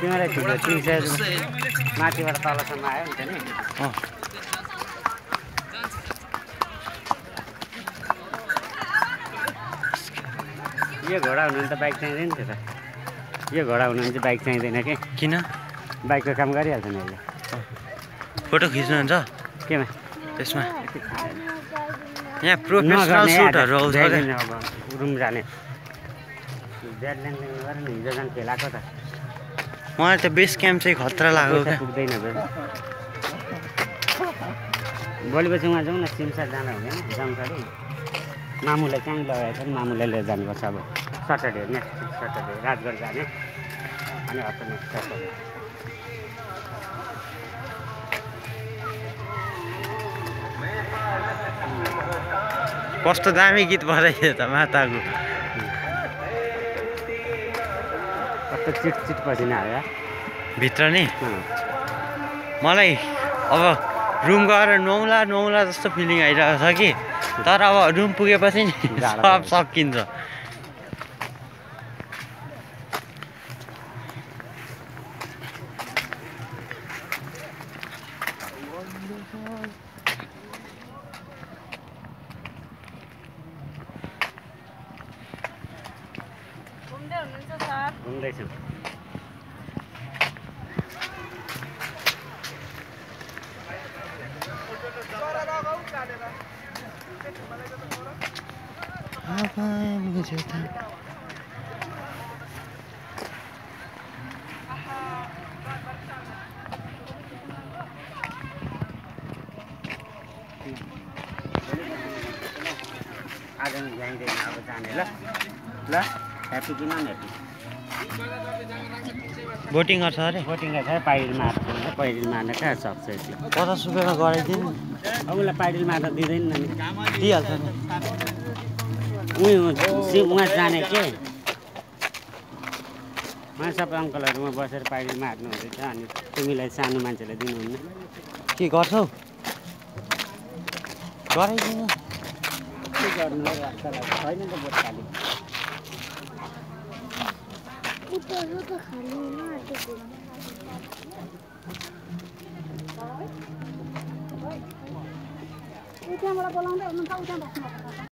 तिमीलाई ठिक तिन सय माथिबाट तलसम्म आयो नि त नि। यो घोडा हुनु भने त बाइक चाहिँदैन थियो त यो घोडा हुनु भने चाहिँ बाइक चाहिँदैन कि? किन? बाइकको काम गरिहाल्छ नि अहिले। फोटो खिच्नुहुन्छ? केमा? त्यसमा यहाँ प्रोफेसनल सुटहरू आउँछ रुम जाने। हिजो जान खेलाएको त। मलाई त बेस क्याम्प चाहिँ खतरा लाग्यो पुग्दैन फेरि भोलि पछि उहाँ जाउँ न सिमसार जाँदा हुँदैन जामसारी। मामुलाई चाहिँ लगाएको छ नि मामुलाई लिएर जानुपर्छ अब। सटरडे नेक्स्ट सटरडे राजगढ जाने। अनि अर्को नेक्स्ट सटरडे कस्तो दामी गीत बजाइयो त माताको कस्तो चिट चिट पसिना आयो भित्र नि। मलाई अब रुम गएर नौला नौला जस्तो फिलिङ आइरहेको छ कि। तर अब रुम पुगेपछि नि सब। सकिन्छ। हुनुहुन्छ सर घुम्दैछौँ आज नि जाइँदैन अब जाने ल ल ह्याप्पी कि नन ह्याप्पी बोटिङ गर्छ अरे बोटिङ गर्छ पाइडिल मार्छ। पाइडिल मार्न कहाँ सक्छ यसले? पचास रुपियाँमा गराइदिनु? अब उसलाई पाइडिल मार्न दिँदैन नि। दिइहाल्छ नि। उहीँ सि- उहाँ जाने के? उहाँ सबै अङ्कलहरूमा बसेर पाइडिल मार्नु हुँदैछ अनि तिमीलाई सानो मान्छेलाई दिनुहुन्न। के गर्छौ? गराइदिनु। के गर्नु? छैन त बोट खाली। त्यहाँबाट बोलाउँदै हुनुहुन्छ बस्नु